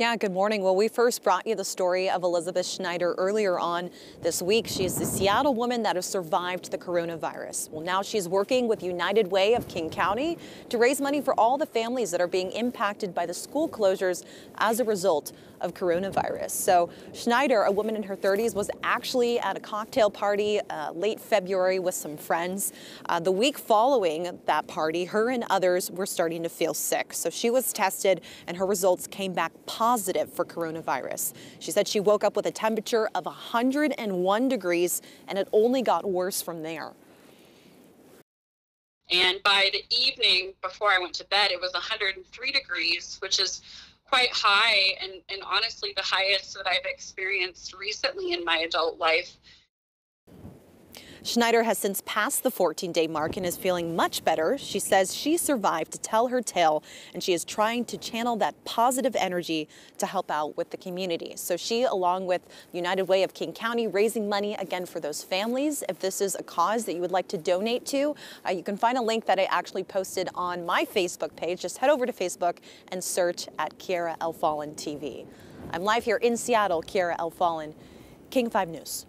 Yeah, good morning. Well, we first brought you the story of Elizabeth Schneider earlier on this week. She is the Seattle woman that has survived the coronavirus. Well, now she's working with United Way of King County to raise money for all the families that are being impacted by the school closures as a result of coronavirus. So Schneider, a woman in her 30s, was actually at a cocktail party uh, late February with some friends. Uh, the week following that party, her and others were starting to feel sick. So she was tested and her results came back positive positive for coronavirus. She said she woke up with a temperature of 101 degrees and it only got worse from there. And by the evening, before I went to bed, it was 103 degrees, which is quite high and, and honestly the highest that I've experienced recently in my adult life. Schneider has since passed the 14-day mark and is feeling much better. She says she survived to tell her tale, and she is trying to channel that positive energy to help out with the community. So she, along with United Way of King County, raising money again for those families. If this is a cause that you would like to donate to, uh, you can find a link that I actually posted on my Facebook page. Just head over to Facebook and search at El Fallon TV. I'm live here in Seattle, El Fallon, King 5 News.